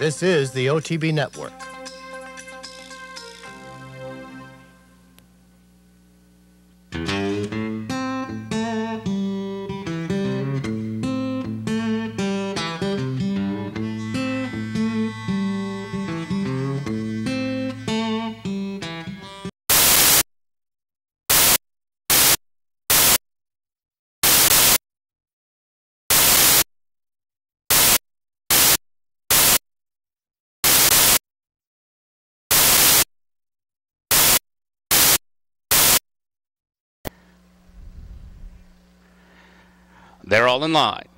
This is the OTB Network. They're all in line.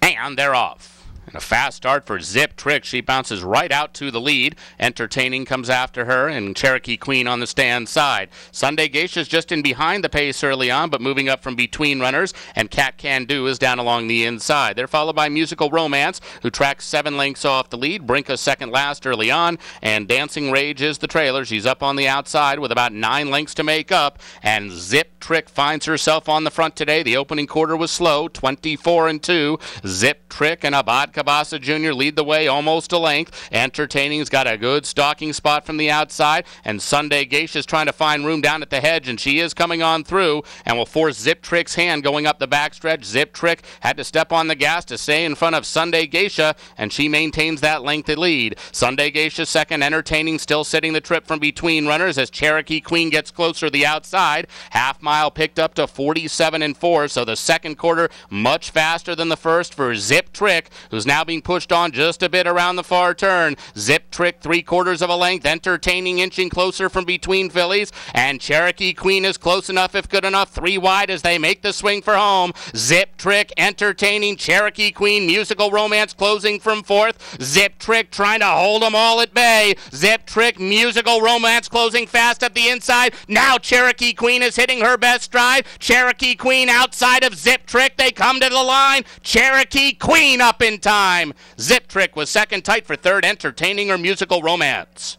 And they're off. And a fast start for Zip Trick. She bounces right out to the lead. Entertaining comes after her, and Cherokee Queen on the stand side. Sunday Geisha's just in behind the pace early on, but moving up from between runners. And Cat Can Do is down along the inside. They're followed by Musical Romance, who tracks seven lengths off the lead. Brinka second last early on, and Dancing Rage is the trailer. She's up on the outside with about nine lengths to make up. And Zip Trick finds herself on the front today. The opening quarter was slow, 24 and 2. Zip Trick and Abad Kabasa Jr. lead the way almost a length. Entertaining's got a good stalking spot from the outside, and Sunday Geisha's trying to find room down at the hedge, and she is coming on through and will force Zip Trick's hand going up the backstretch. Zip Trick had to step on the gas to stay in front of Sunday Geisha, and she maintains that lengthy lead. Sunday Geisha second, Entertaining still sitting the trip from between runners as Cherokee Queen gets closer to the outside. Half mile picked up to 47 and 4, so the second quarter much faster than the first for Zip Trick, who's now being pushed on just a bit around the far turn. Zip Trick, three quarters of a length, entertaining, inching closer from between fillies. And Cherokee Queen is close enough, if good enough, three wide as they make the swing for home. Zip Trick, entertaining, Cherokee Queen, musical romance closing from fourth. Zip Trick trying to hold them all at bay. Zip Trick, musical romance closing fast at the inside. Now Cherokee Queen is hitting her best stride. Cherokee Queen outside of Zip Trick. They come to the line. Cherokee Queen up in time. Zip Trick was second tight for third, entertaining or musical romance.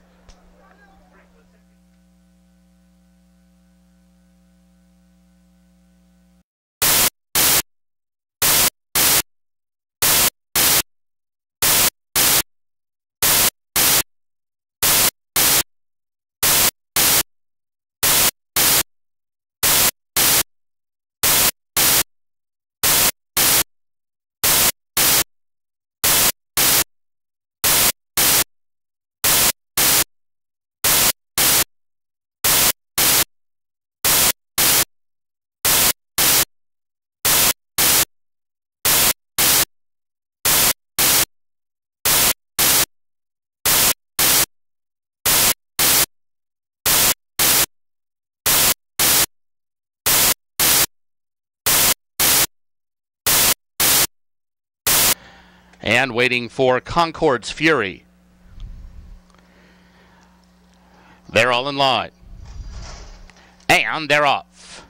And waiting for Concord's Fury. They're all in line. And they're off.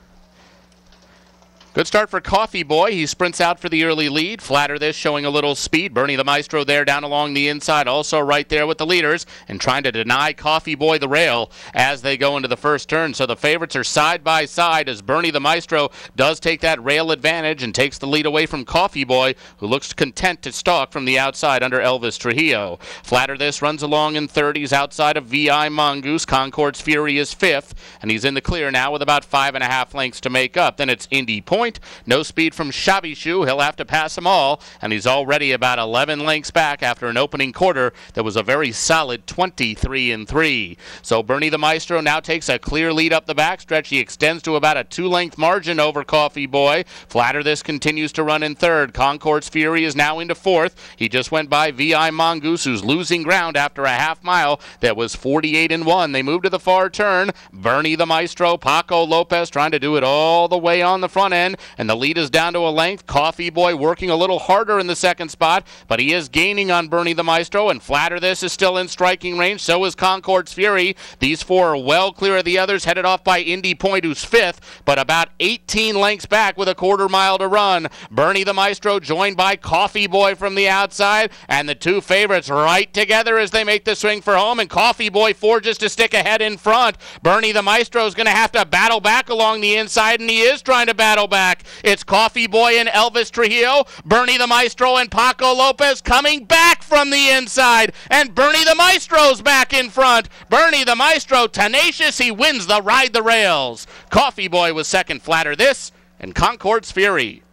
Good start for Coffee Boy. He sprints out for the early lead. Flatter this, showing a little speed. Bernie the Maestro there down along the inside, also right there with the leaders, and trying to deny Coffee Boy the rail as they go into the first turn. So the favorites are side by side as Bernie the Maestro does take that rail advantage and takes the lead away from Coffee Boy, who looks content to stalk from the outside under Elvis Trujillo. Flatter this runs along in 30s outside of VI Mongoose. Concord's Fury is fifth, and he's in the clear now with about five and a half lengths to make up. Then it's Indy Point. No speed from Shabby Shoe. He'll have to pass them all, and he's already about 11 lengths back after an opening quarter that was a very solid 23 and 3. So Bernie the Maestro now takes a clear lead up the backstretch. He extends to about a two-length margin over Coffee Boy. Flatter this continues to run in third. Concord's Fury is now into fourth. He just went by VI Mongoose, who's losing ground after a half mile that was 48 and 1. They move to the far turn. Bernie the Maestro, Paco Lopez trying to do it all the way on the front end, and the lead is down to a length. Coffee Boy working a little harder in the second spot, but he is gaining on Bernie the Maestro, and Flatter This is still in striking range. So is Concord's Fury. These four are well clear of the others, headed off by Indy Point, who's fifth, but about 18 lengths back with a quarter mile to run. Bernie the Maestro joined by Coffee Boy from the outside, and the two favorites right together as they make the swing for home, and Coffee Boy forges to stick ahead in front. Bernie the Maestro is going to have to battle back along the inside, and he is trying to battle back. Back. It's Coffee Boy and Elvis Trujillo, Bernie the Maestro and Paco Lopez coming back from the inside. And Bernie the Maestro's back in front. Bernie the Maestro, tenacious, he wins the ride the rails. Coffee Boy was second flatter this, and Concord's Fury.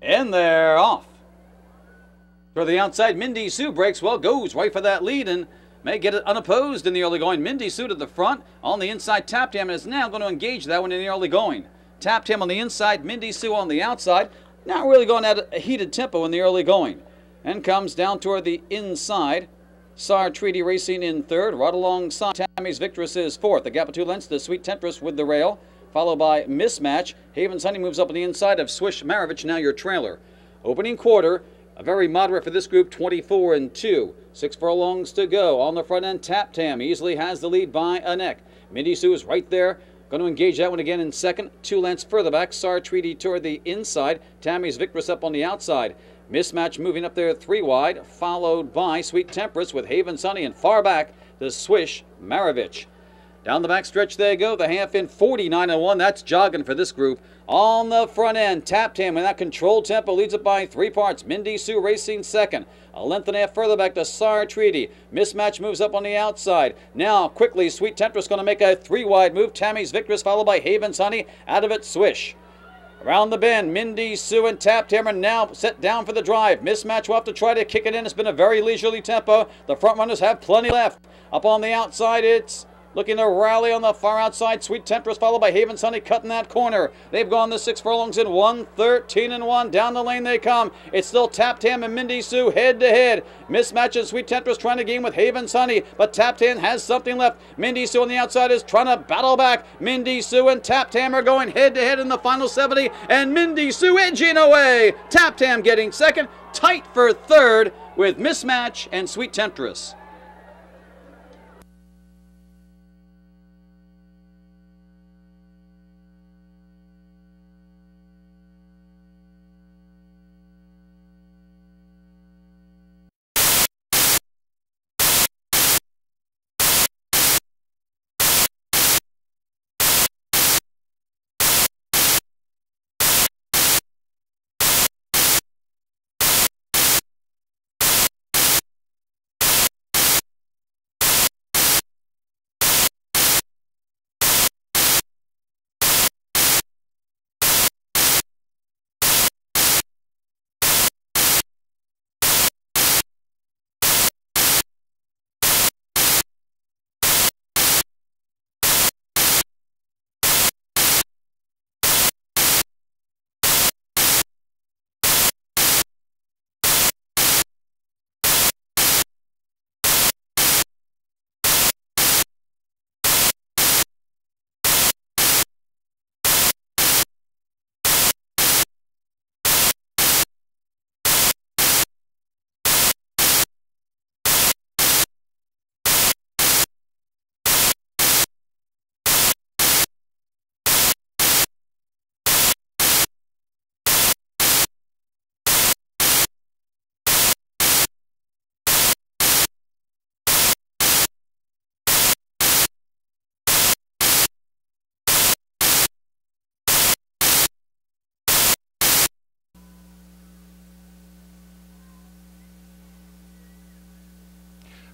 And they're off. For the outside, Mindy Sue breaks well, goes right for that lead and may get it unopposed in the early going. Mindy Sue to the front. On the inside, Tap Tam is now going to engage that one in the early going. Tap Tam on the inside, Mindy Sue on the outside. Now really going at a heated tempo in the early going. And comes down toward the inside. Sar Treaty Racing in third. Right alongside Tammy's Victress is fourth. The gap of two lengths, the Sweet Temptress with the rail followed by Mismatch. Haven Sunny moves up on the inside of Swish Maravich, now your trailer. Opening quarter, a very moderate for this group, 24 and 2. Six furlongs to go. On the front end, Tap Tam easily has the lead by a neck. Mindy Sue is right there. Going to engage that one again in second. Two lengths further back. Sar Treaty toward the inside. Tammy's Victress up on the outside. Mismatch moving up there three wide, followed by Sweet Temptress with Haven Sunny and far back the Swish Maravich. Down the back stretch they go. The half in 49 and 1. That's jogging for this group. On the front end, Tap Tam in that controlled tempo leads it by three parts. Mindy Sue racing second. A length and a half further back to Sar Treaty. Mismatch moves up on the outside. Now, quickly, Sweet Temptress going to make a three wide move. Tammy's Victress followed by Haven's Honey. Out of it, Swish. Around the bend, Mindy, Sue, and Tap Tam are now set down for the drive. Mismatch will have to try to kick it in. It's been a very leisurely tempo. The front runners have plenty left. Up on the outside, it's Looking to rally on the far outside. Sweet Temptress followed by Haven Sunny cutting that corner. They've gone the six furlongs in 113 and 1. Down the lane they come. It's still Tap Tam and Mindy Sue head to head. Mismatches Sweet Temptress trying to game with Haven Sunny, but Tap Tam has something left. Mindy Sue on the outside is trying to battle back. Mindy Sue and Tap Tam are going head to head in the final 70, and Mindy Sue edging away. Tap Tam getting second, tight for third with Mismatch and Sweet Temptress.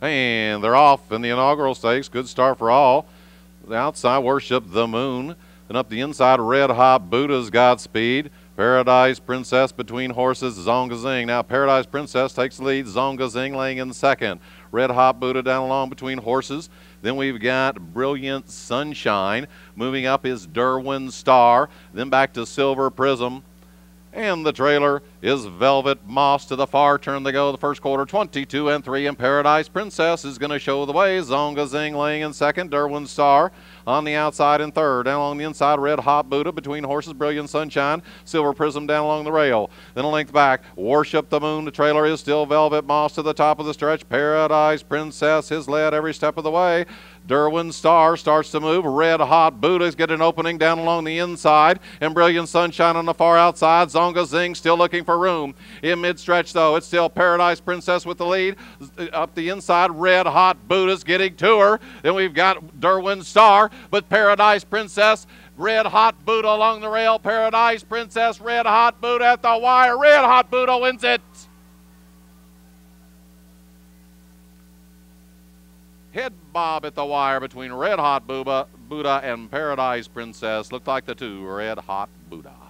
And they're off in the inaugural stakes. Good start for all. The outside, Worship the Moon. And up the inside, Red Hot Buddha's Godspeed. Paradise Princess between horses, Zonga Zing. Now Paradise Princess takes the lead, Zonga Zing laying in second. Red Hot Buddha down along between horses. Then we've got Brilliant Sunshine. Moving up is Derwin Star. Then back to Silver Prism. And the trailer is Velvet Moss to the far turn they go. The first quarter 22 and 3 and Paradise. Princess is going to show the way. Zonga Zing laying in second. Derwin Star on the outside in third. Down along the inside Red Hot Buddha between horses. Brilliant Sunshine. Silver Prism down along the rail. Then a length back. Worship the Moon. The trailer is still Velvet Moss to the top of the stretch. Paradise Princess has led every step of the way. Derwin Star starts to move. Red Hot Buddha's get an opening down along the inside. And Brilliant Sunshine on the far outside. Zonga Zing still looking for room. In mid stretch, though, it's still Paradise Princess with the lead. Uh, up the inside, Red Hot Buddha's getting to her. Then we've got Derwin Star, but Paradise Princess. Red Hot Buddha along the rail. Paradise Princess, Red Hot Buddha at the wire. Red Hot Buddha wins it. head bob at the wire between Red Hot Buddha, Buddha and Paradise Princess. Looked like the two Red Hot Buddha.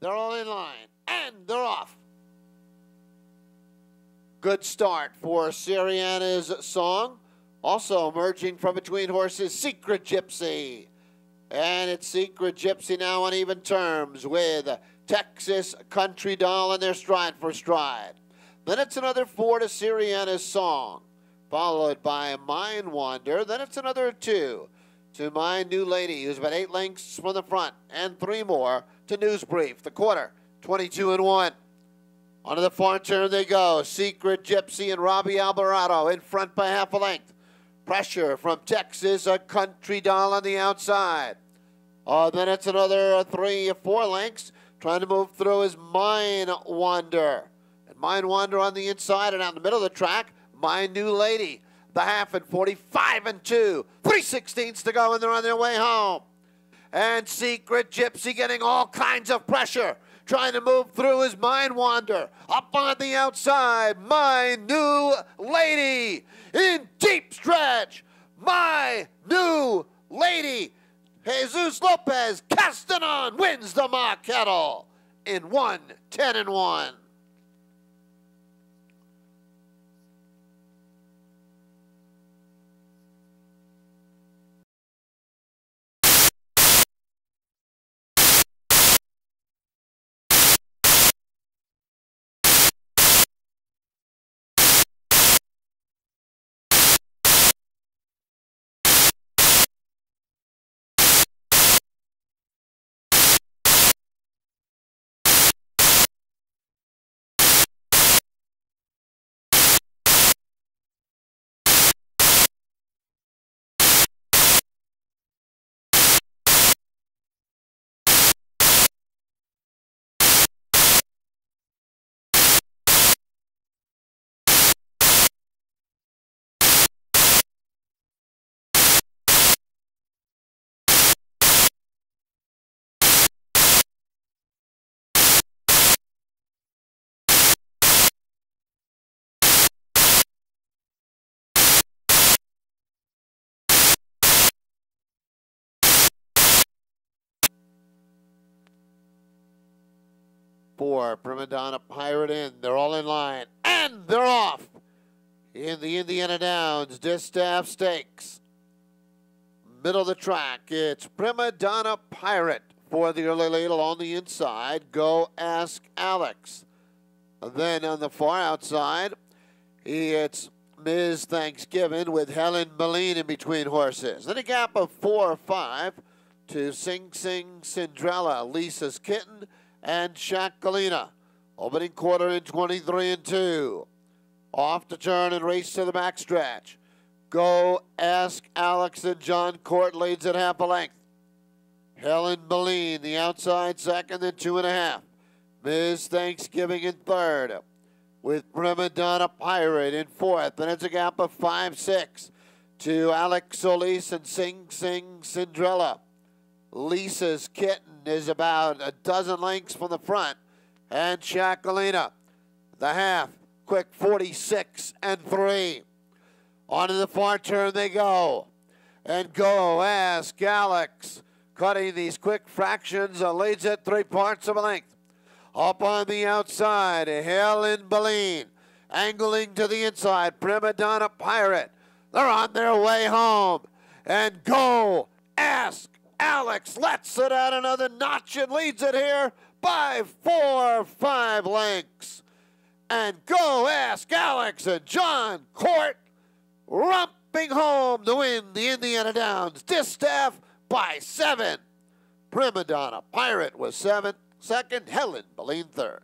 They're all in line, and they're off. Good start for Syriana's song. Also emerging from between horses, Secret Gypsy. And it's Secret Gypsy now on even terms with Texas Country Doll and their stride for stride. Then it's another four to Syriana's song, followed by Mind Wander. Then it's another two to My New Lady, who's about eight lengths from the front, and three more to News Brief. The quarter, 22 and 1. Onto the far turn they go. Secret Gypsy and Robby Albarado in front by half a length. Pressure from Texas, a country doll on the outside. Oh, then it's another three or four lengths. Trying to move through his Mind Wander. And Mind Wander on the inside and out in the middle of the track. My New Lady. The half at 45 and 2. 3 sixteenths to go and they're on their way home. And Secret Gypsy getting all kinds of pressure. Trying to move through his Mind Wander. Up on the outside, My New Lady. In deep stretch, My New Lady. Jesus Lopez Castanon wins the Mach Kettle in 1 10 and 1. Four. Prima Donna Pirate in. They're all in line. And they're off. In the Indiana Downs Distaff Stakes. Middle of the track. It's Prima Donna Pirate for the early ladle on the inside. Go ask Alex. Then on the far outside, it's Ms. Thanksgiving with Helen Moline in between horses. Then a gap of four or five to Sing Sing Cinderella, Lisa's Kitten, and Shakalina. Opening quarter in 23 and 2. Off the turn and race to the backstretch. Go ask Alex and Jon Court leads at half a length. Helen Moline, the outside second, then two and a half. Ms. Thanksgiving in third. With Prima Donna Pirate in fourth. And it's a gap of 5 6 to Alex Solis and Sing Sing Cinderella. Lisa's Kitten is about a dozen lengths from the front. And Shakalina, the half, quick 46 and 3. On to the far turn they go. And go ask Alex, cutting these quick fractions, uh, leads it three parts of a length. Up on the outside, Helen Moline, angling to the inside, Prima Donna Pirate. They're on their way home. And go ask Alex lets it out another notch and leads it here by four five lengths. And go ask Alex and Jon Court romping home to win the Indiana Downs Distaff by seven. Prima Donna Pirate was seven. Second, Helen Moline third.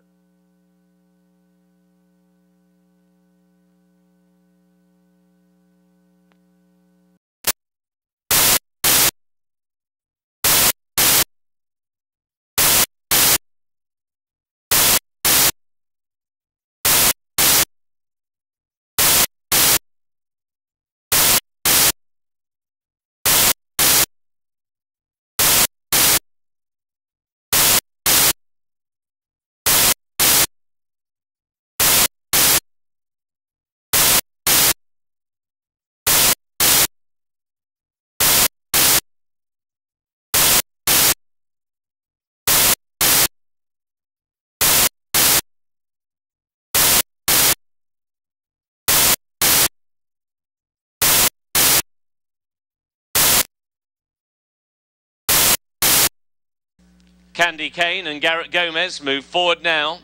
Candy Cane and Garrett Gomez move forward now.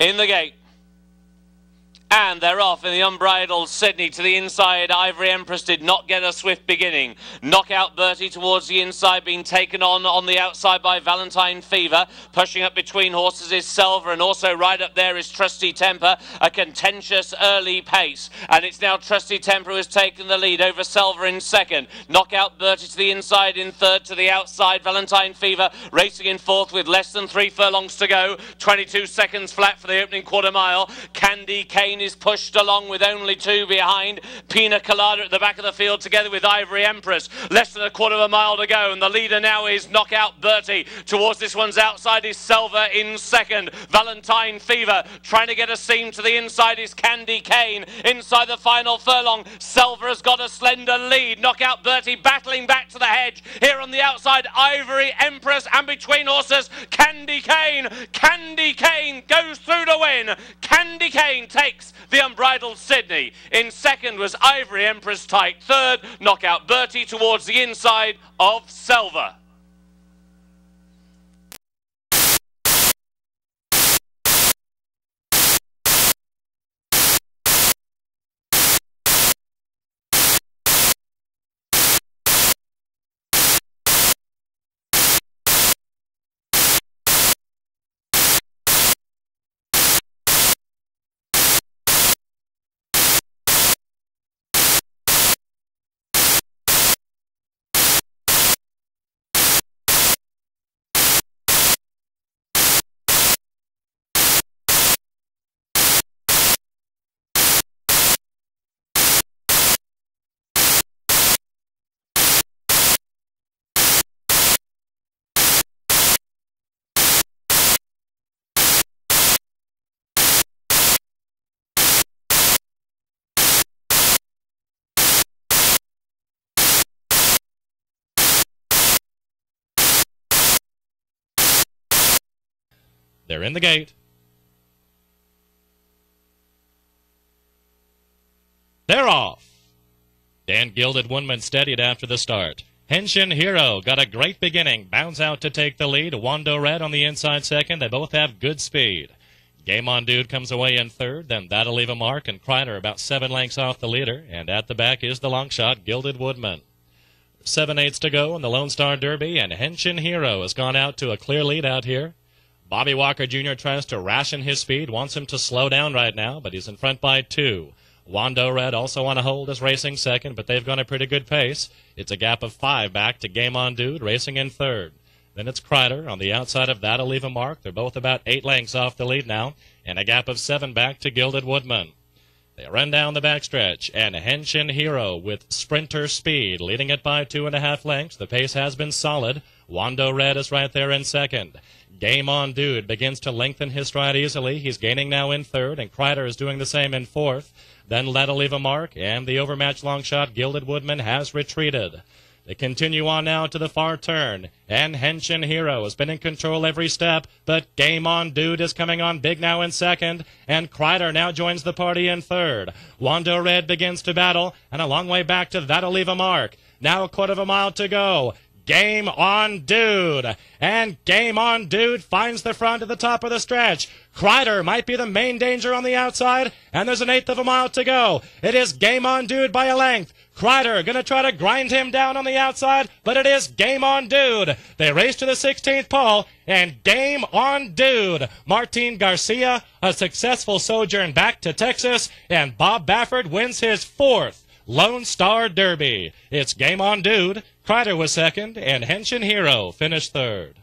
In the gate. And they're off in the unbridled Sidney to the inside. Ivory Empress did not get a swift beginning. Knockout Bertie towards the inside, being taken on on the outside by Valentine Fever. Pushing up between horses is Selva, and also right up there is Trusty Temper. A contentious early pace. And it's now Trusty Temper who has taken the lead over Selva in second. Knockout Bertie to the inside in third, to the outside. Valentine Fever racing in fourth with less than three furlongs to go. 22 seconds flat for the opening quarter mile. Candy Cane is pushed along with only two behind. Pina Colada at the back of the field together with Ivory Empress. Less than a quarter of a mile to go. And the leader now is Knockout Bertie. Towards this one's outside is Selva in second. Valentine Fever trying to get a seam to the inside is Candy Cane. Inside the final furlong, Selva has got a slender lead. Knockout Bertie battling back to the hedge. Here on the outside, Ivory Empress. And between horses, Candy Cane. Candy Cane goes through to win. Candy Cane takes the unbridled Sidney. In second was Ivory Empress tight. Third, knockout Bertie towards the inside of Selva. They're in the gate. They're off. Dan Gilded Woodman steadied after the start. Henshin Hero got a great beginning. Bounds out to take the lead. Wando Red on the inside second. They both have good speed. Game on Dude comes away in third. Then That'll Leave a Mark and Kreider about seven lengths off the leader. And at the back is the long shot, Gilded Woodman. Seven eighths to go in the Lone Star Derby, and Henshin Hero has gone out to a clear lead out here. Bobby Walker Jr. tries to ration his speed, wants him to slow down right now, but he's in front by two. Wando Red also on a hold is racing second, but they've gone a pretty good pace. It's a gap of five back to Game On Dude racing in third. Then it's Kreider on the outside of That'll Leave a Mark. They're both about eight lengths off the lead now, and a gap of seven back to Gilded Woodman. They run down the backstretch, and Henshin Hero with sprinter speed, leading it by two and a half lengths. The pace has been solid. Wando Red is right there in second. Game on Dude begins to lengthen his stride easily. He's gaining now in third, and Kreider is doing the same in fourth. Then That'll Leave a Mark, and the overmatched long shot Gilded Woodman has retreated. They continue on now to the far turn, and Henshin Hero has been in control every step, but Game On Dude is coming on big now in second, and Kreider now joins the party in third. Wando Red begins to battle, and a long way back to That'll Leave a Mark. Now a quarter of a mile to go. Game on Dude. And Game on Dude finds the front at the top of the stretch. Kreider might be the main danger on the outside, and there's an eighth of a mile to go. It is Game on Dude by a length. Kreider to try to grind him down on the outside, but it is Game on Dude. They race to the 16th pole, and Game on Dude. Martin Garcia, a successful sojourn back to Texas, and Bob Baffert wins his fourth Lone Star Derby. It's Game on Dude. Kreider was second, and Henshin Hero finished third.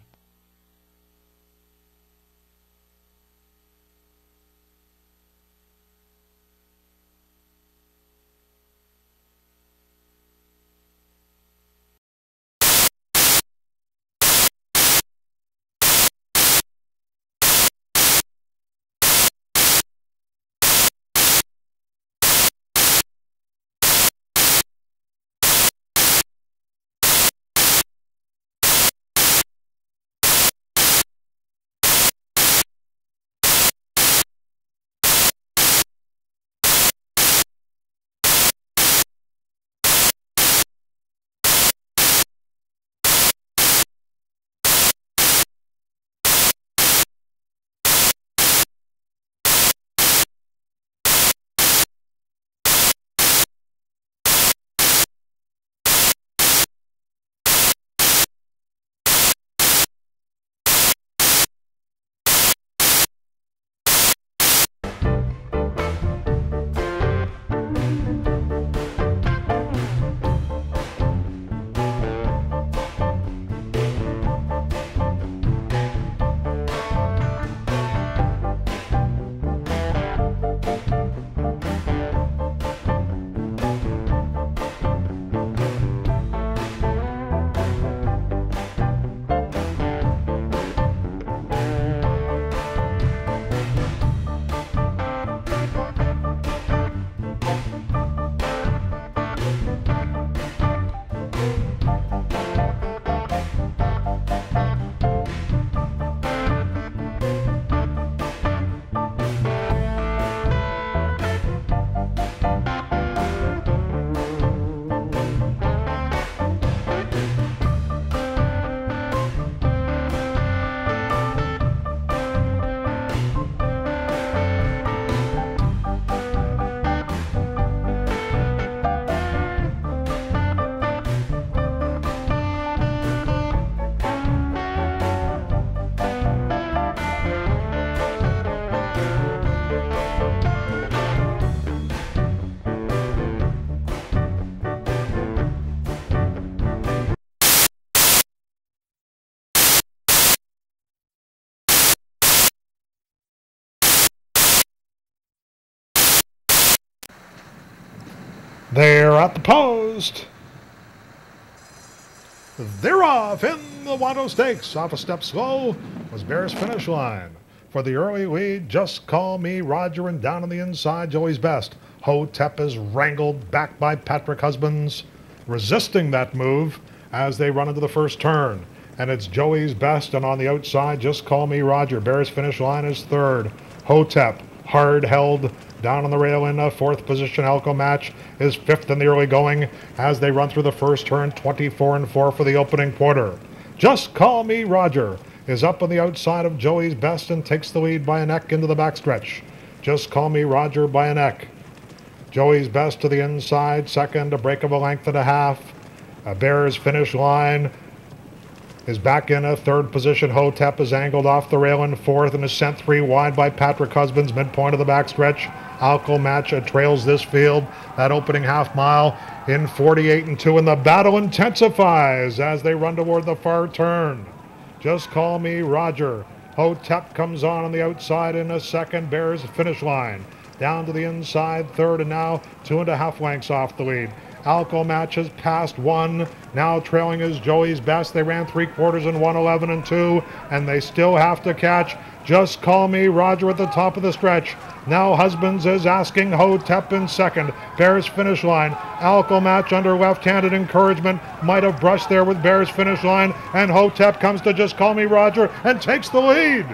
They're at the post. They're off in the Wando Stakes. Off a step slow was Bears finish line. For the early lead, just call me Roger, and down on the inside, Joey's best. Hotep is wrangled back by Patrick Husbands, resisting that move as they run into the first turn. And it's Joey's best, and on the outside, just call me Roger. Bears finish line is third. Hotep, hard held down on the rail in a fourth position. Elko match is fifth in the early going as they run through the first turn, 24 and 4 for the opening quarter. Just call me Roger is up on the outside of Joey's best and takes the lead by a neck into the backstretch. Just call me Roger by a neck. Joey's best to the inside, second, a break of a length and a half. A Bears finish line is back in a third position. Hotep is angled off the rail in fourth and is sent three wide by Patrick Husbands, midpoint of the backstretch. Alco Match trails this field, that opening half mile in 48 and 2, and the battle intensifies as they run toward the far turn. Just call me Roger. Hotep comes on on the outside in a second, bears the finish line. Down to the inside, third, and now two and a half lengths off the lead. Alco matches past one. Now trailing is Joey's best. They ran three quarters in 111 and two, and they still have to catch. Just call me Roger at the top of the stretch. Now Husbands is asking Hotep in second. Bears finish line. Alco match under left-handed encouragement. Might have brushed there with Bears finish line. And Hotep comes to just call me Roger and takes the lead.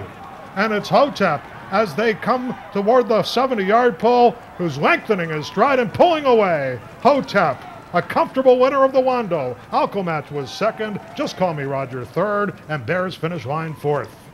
And it's Hotep as they come toward the 70-yard pole, who's lengthening his stride and pulling away. Hotep, a comfortable winner of the Wando. Alco match was second. Just call me Roger third, and Bears finish line fourth.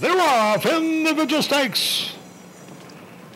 They're off individual stakes.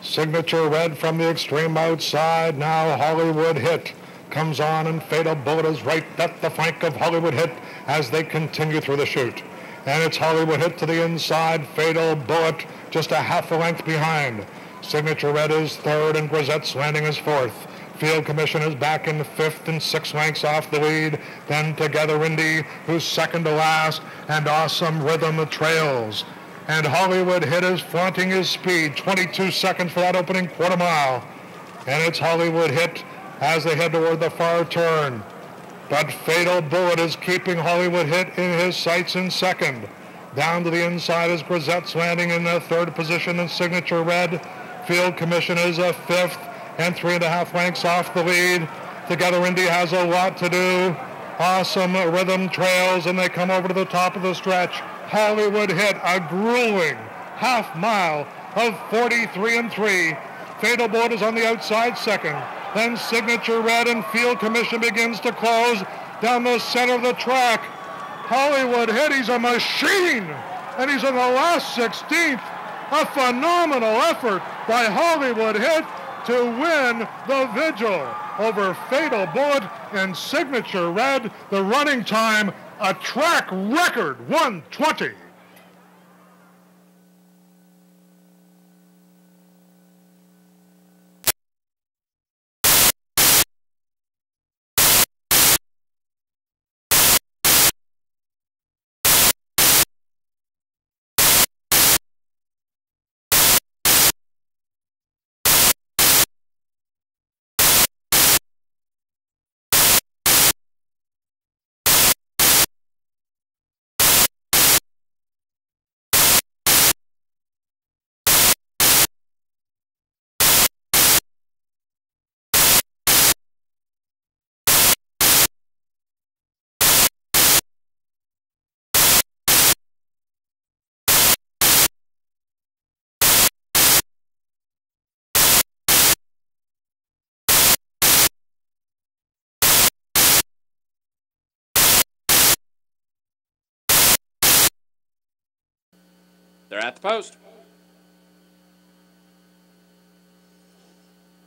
Signature red from the extreme outside. Now Hollywood hit comes on and Fatal Bullet is right at the flank of Hollywood hit as they continue through the chute. And it's Hollywood hit to the inside. Fatal Bullet just a half a length behind. Signature Red is third and Grisette's Landing is fourth. Field Commission is back in fifth and six lengths off the lead. Then Together Indy, who's second to last, and Awesome Rhythm trails and Hollywood hit is flaunting his speed. 22 seconds for that opening quarter mile. And it's Hollywood hit as they head toward the far turn. But Fatal Bullet is keeping Hollywood hit in his sights in second. Down to the inside is Grisette's landing in the third position in signature red. Field Commission is a fifth and three and a half lengths off the lead. Together Indy has a lot to do. Awesome rhythm trails and they come over to the top of the stretch. Hollywood hit a grueling half mile of 43 and 3. Fatal Bullet is on the outside second. Then Signature Red and Field Commission begins to close down the center of the track. Hollywood hit, he's a machine, and he's in the last 16th. A phenomenal effort by Hollywood hit to win the vigil over Fatal Bullet and Signature Red. The running time a track record 120. They're at the post.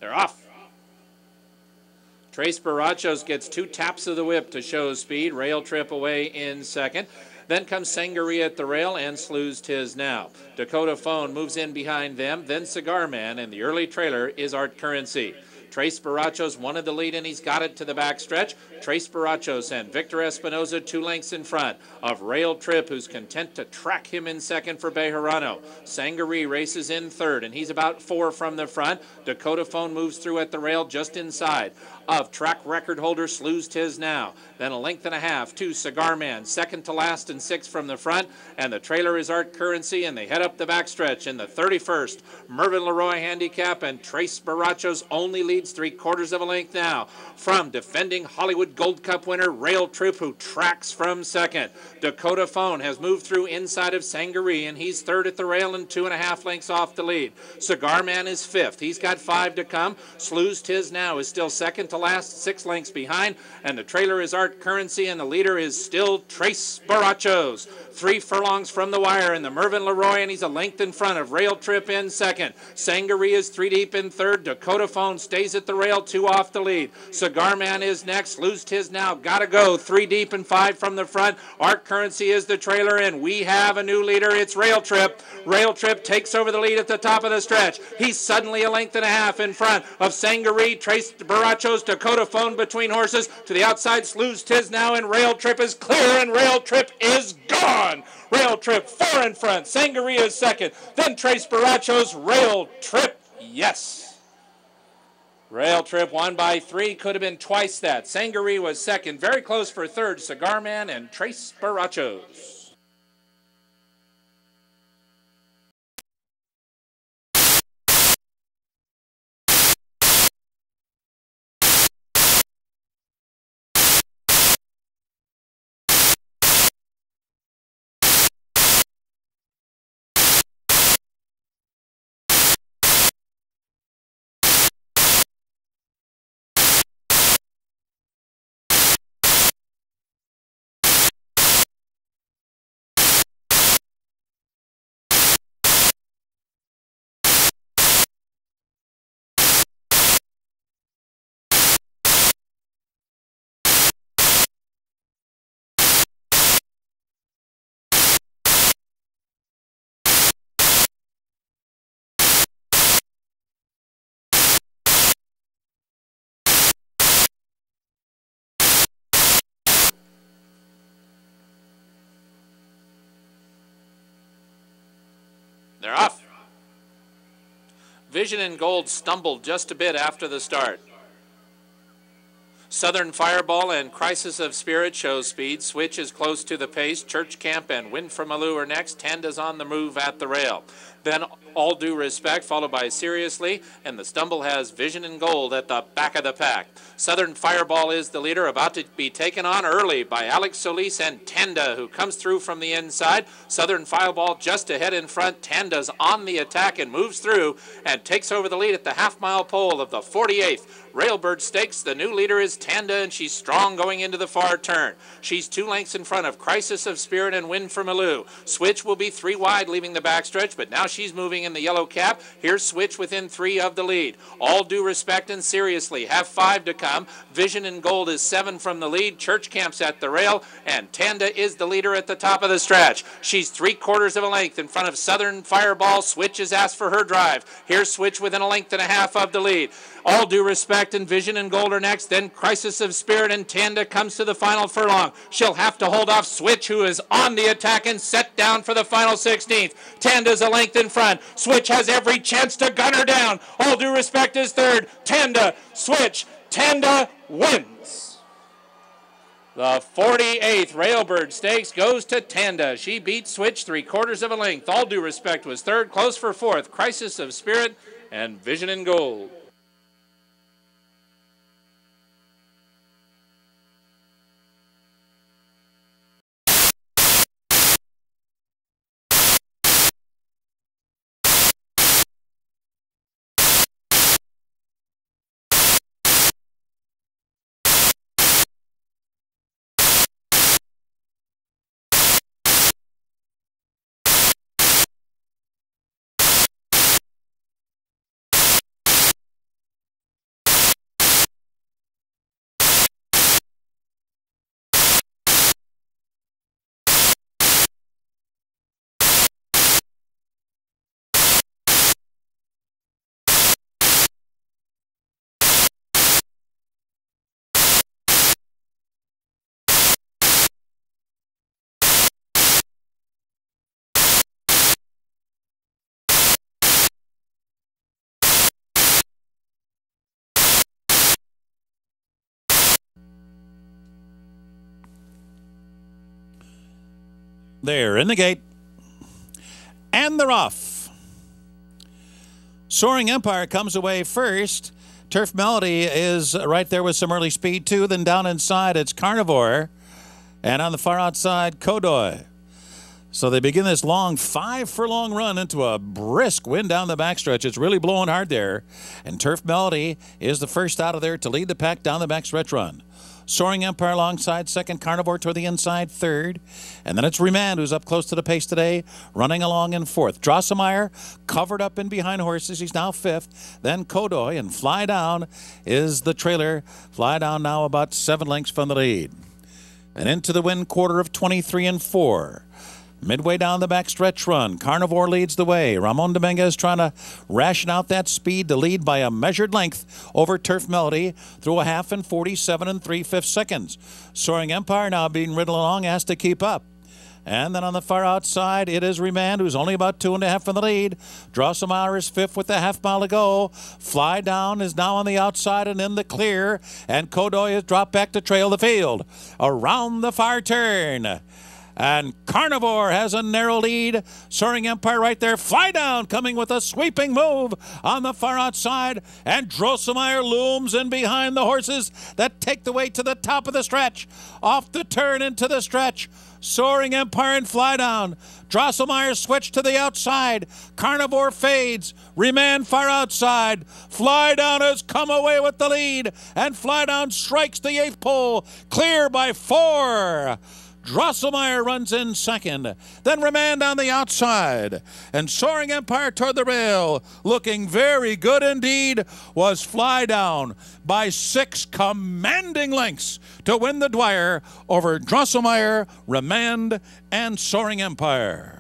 They're off. Tres Borrachos gets two taps of the whip to show speed. Rail trip away in second. Then comes Sangaree at the rail and Slew's Tiznow. Dakota Phone moves in behind them. Then Cigar Man, and the early trailer is Art Currency. Tres Borrachos wanted the lead and he's got it to the backstretch. Tres Borrachos and Victor Espinoza two lengths in front of Rail Trip, who's content to track him in second for Bejarano. Sangaree races in third and he's about four from the front. Dakota Phone moves through at the rail just inside of track record holder Slew's Tiznow. Then a length and a half to Cigar Man, second to last and six from the front. And the trailer is Art Currency, and they head up the backstretch in the 31st. Mervyn Leroy handicap, and Tres Borrachos only leads three quarters of a length now from defending Hollywood Gold Cup winner Rail Trip, who tracks from second. Dakota Phone has moved through inside of Sangaree, and he's third at the rail and two and a half lengths off the lead. Cigar Man is fifth. He's got five to come. Slew's Tiznow is still second to last, six lengths behind, and the trailer is Art Currency, and the leader is still Tres Borrachos. Three furlongs from the wire, and the Mervyn Leroy, and he's a length in front of Rail Trip in second. Sangaree is three deep in third. Dakota Phone stays at the rail, two off the lead. Cigar Man is next. Lose now, Gotta go. Three deep and five from the front. Art Currency is the trailer, and we have a new leader. It's Rail Trip. Rail Trip takes over the lead at the top of the stretch. He's suddenly a length and a half in front of Sangaree. Tres Borrachos Dakota Phone between horses. To the outside, Slew's Tiznow, and Rail Trip is clear, and Rail Trip is gone. Rail Trip four in front. Sangaree is second. Then Tres Borrachos. Rail Trip, yes. Rail Trip won by three. Could have been twice that. Sangaree was second. Very close for third. Cigar Man and Tres Borrachos. They're off. Vision and Gold stumbled just a bit after the start. Southern Fireball and Crisis of Spirit show speed. Switch is close to the pace. Church Camp and Wind from Alou are next. Tenda's on the move at the rail. Then All Due Respect, followed by Seriously, and the stumble has Vision and Gold at the back of the pack. Southern Fireball is the leader, about to be taken on early by Alex Solis and Tenda, who comes through from the inside. Southern Fireball just ahead in front. Tenda's on the attack and moves through and takes over the lead at the half mile pole of the 48th. Railbird Stakes, the new leader is Tanda, and she's strong going into the far turn. She's two lengths in front of Crisis of Spirit and Wind from Alou. Switch will be three wide leaving the backstretch, but now she's moving in the yellow cap. Here's Switch within three of the lead. All due respect and seriously, have five to come. Vision and Gold is seven from the lead. Church Camp's at the rail, and Tanda is the leader at the top of the stretch. She's three quarters of a length in front of Southern Fireball. Switch is asked for her drive. Here's Switch within a length and a half of the lead. All due respect and Vision and Gold are next. Then Crisis of Spirit and Tanda comes to the final furlong. She'll have to hold off Switch, who is on the attack and set down for the final 16th. Tanda's a length in front. Switch has every chance to gun her down. All due respect is third. Tanda, Switch, Tanda wins. The 48th Railbird Stakes goes to Tanda. She beat Switch three quarters of a length. All due respect was third, close for fourth. Crisis of Spirit and Vision in Gold. They're in the gate. And they're off. Soaring Empire comes away first. Turf Melody is right there with some early speed, too. Then down inside, it's Carnivore. And on the far outside, Kodoy. So they begin this long five furlong run into a brisk wind down the backstretch. It's really blowing hard there. And Turf Melody is the first out of there to lead the pack down the backstretch run. Soaring Empire alongside second, Carnivore toward the inside third. And then it's Remand who's up close to the pace today, running along in fourth. Drosselmeyer covered up in behind horses. He's now fifth. Then Kodoy and Fly Down is the trailer. Fly Down now about seven lengths from the lead. And into the win quarter of 23 and 4. Midway down the backstretch run, Carnivore leads the way. Ramon Dominguez trying to ration out that speed to lead by a measured length over Turf Melody through a half and 47 and 3 fifths seconds. Soaring Empire now being ridden along, has to keep up. And then on the far outside, it is Remand, who's only about two and a half in the lead. Drosselmeyer is fifth with a half mile to go. Fly Down is now on the outside and in the clear. And Kodoy has dropped back to trail the field. Around the far turn. And Carnivore has a narrow lead. Soaring Empire right there. Fly down coming with a sweeping move on the far outside. And Drosselmeyer looms in behind the horses that take the way to the top of the stretch. Off the turn into the stretch. Soaring Empire and Fly Down. Drosselmeyer switch to the outside. Carnivore fades. Remand far outside. Fly Down has come away with the lead. And Fly Down strikes the eighth pole. Clear by four. Drosselmeyer runs in second. Then Remand on the outside. And Soaring Empire toward the rail, looking very good indeed, was Fly Down by six commanding lengths to win the Dwyer over Drosselmeyer, Remand, and Soaring Empire.